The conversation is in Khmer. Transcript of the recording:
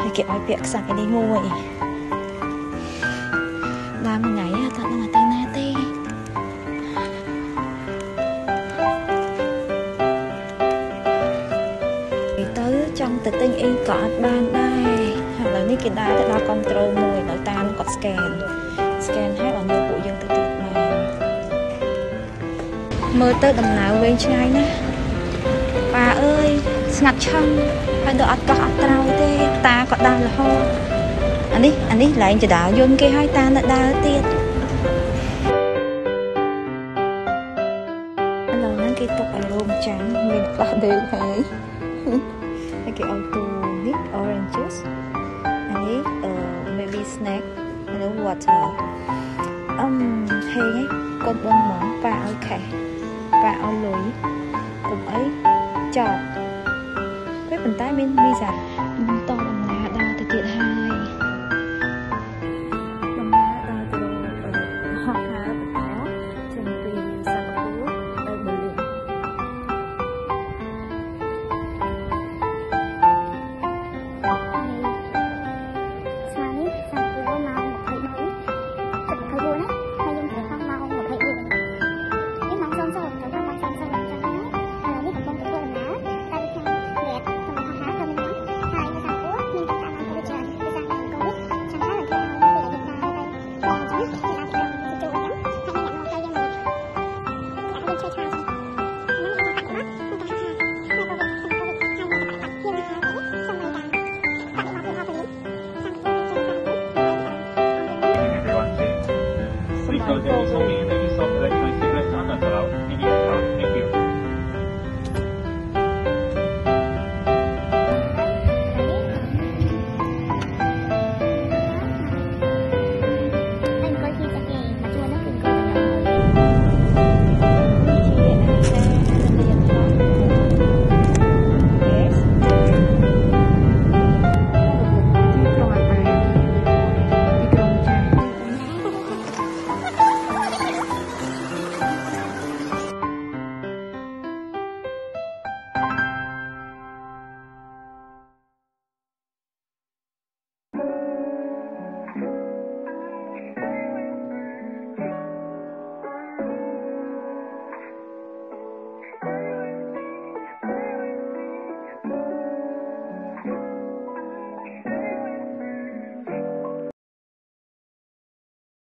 ហើយគេឲ្យពាក់ខ្សែនេះមួយដើរមួយថ្ងៃអត់ដឹងទៅណាទេទៅចង់ទៅទិញអីក៏អត់បានដែរឥឡូវនេះគេដើរទៅដល់ control មួយដោយតាមគាត់ scan scan ហើយបានយកពួកយើងទៅទៀតបានមើលទៅដំណើរវែងឆ្ងាយណាស់ប៉ាអើយស្ងាត់ឆឹង ហើយដល់អត់កោះអត់ត្រោទេតាក៏ដើររហូតអានេះអានេះឡើងចដាលយន្តគេឲ្យតានៅដើរទៀតឥឡូវហ្នឹងគេទុកឲ្យរោងចាំងមានផ្លោះដេកហើយហើយគេឲ្យទូនេះ orange juice អានេះអឺ maybe snack អានោះ water អឹមហេងឯងកូនបងហ្មងប៉ាឲ្យខេះប៉ាឲ្យលុយកុំអីចប់ ពេលប៉ុន្តែមានវីសា สวัสดีค่